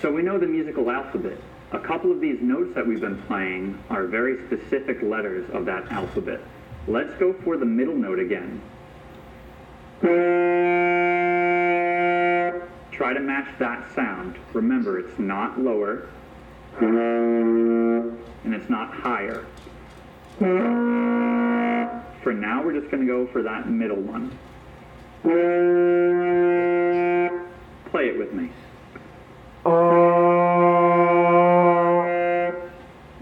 So we know the musical alphabet. A couple of these notes that we've been playing are very specific letters of that alphabet. Let's go for the middle note again. Try to match that sound. Remember, it's not lower and it's not higher. For now, we're just going to go for that middle one. Play it with me.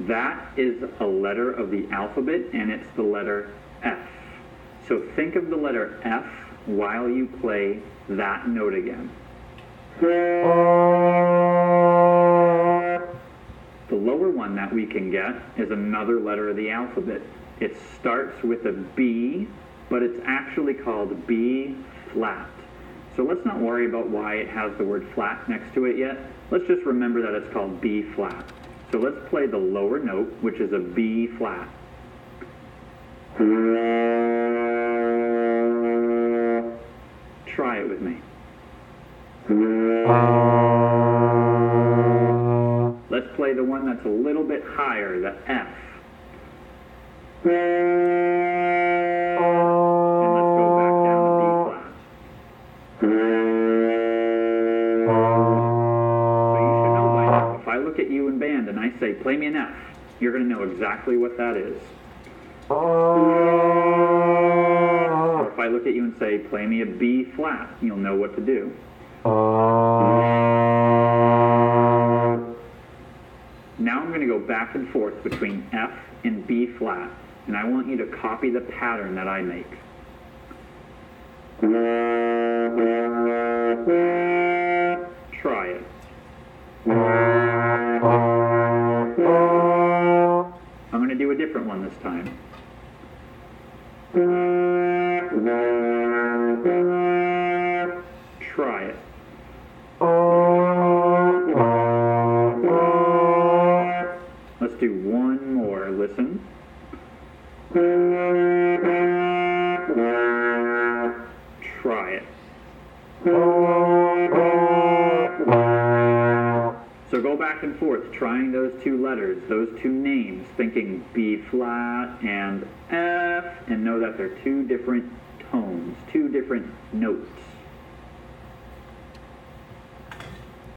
That is a letter of the alphabet, and it's the letter F. So think of the letter F while you play that note again. The lower one that we can get is another letter of the alphabet. It starts with a B, but it's actually called B flat. So let's not worry about why it has the word flat next to it yet. Let's just remember that it's called B flat. So let's play the lower note, which is a B flat. Try it with me. Let's play the one that's a little bit higher, the F. I look at you in band and I say, play me an F, you're going to know exactly what that is. Or if I look at you and say, play me a B flat, you'll know what to do. Now I'm going to go back and forth between F and B flat, and I want you to copy the pattern that I make. Different one this time. Try it. Let's do one more. Listen. So go back and forth, trying those two letters, those two names, thinking B flat and F, and know that they're two different tones, two different notes.